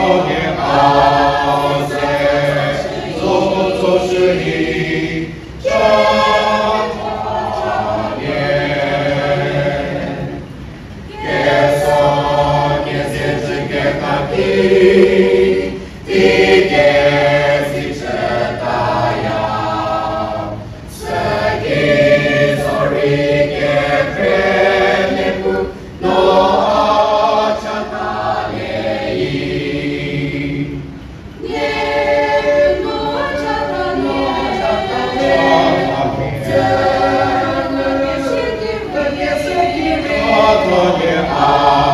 好 Adonai.